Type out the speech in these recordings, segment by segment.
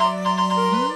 Música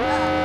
Wow.